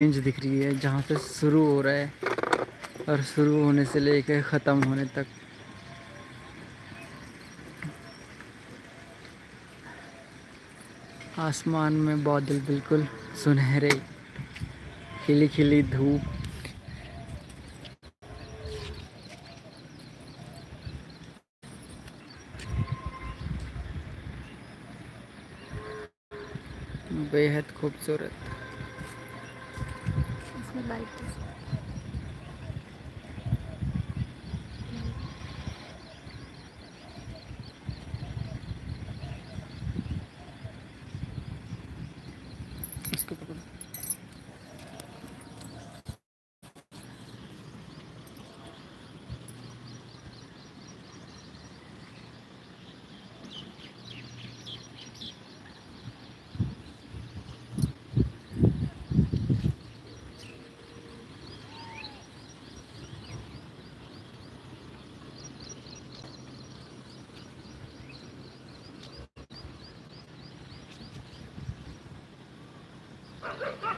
Range दिख रही है, जहाँ से शुरू हो रहा है और शुरू होने से लेकर ख़त्म होने तक। आसमान में बादल बिल्कुल सुनहरे खिली खिली धूप। बेहद खूबसूरत। Bike Ha, ha, ha!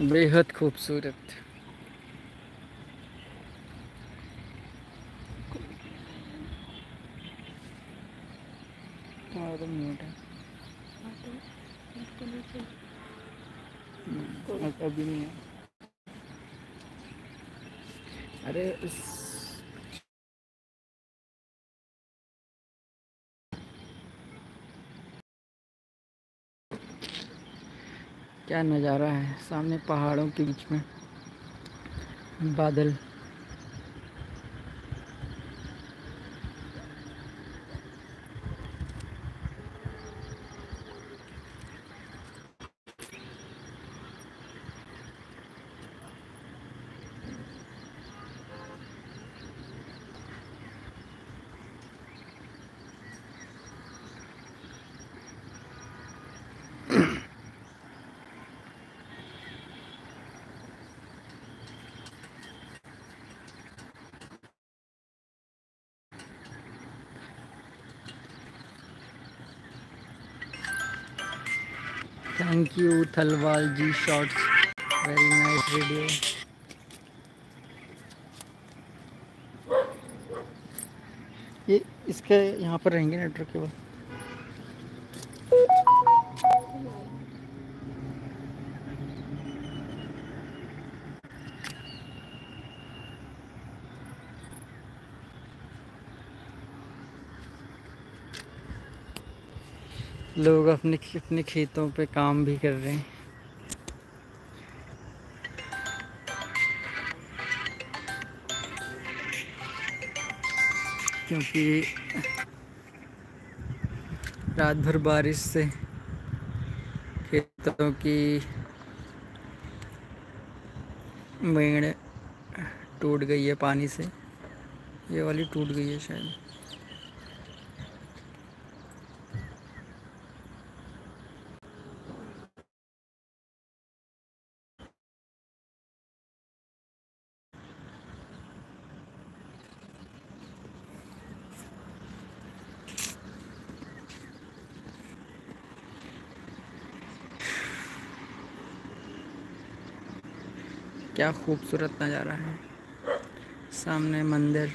बेहद खूबसूरत। और म्यूट हम्म, अभी नहीं अरे क्या नज़ारा है सामने पहाड़ों के बीच में। बादल। Thank you Thalwal ji shorts very nice video ये इसके यहाँ पर रहेंगे नेटवर्क केवल लोग अपने अपने खेतों पे काम भी कर रहे हैं। क्योंकि रात भर बारिश से खेतों की मेड़ टूट गई है पानी से। ये वाली टूट गई है शायद। क्या खूबसूरत नज़ारा है। सामने मंदिर।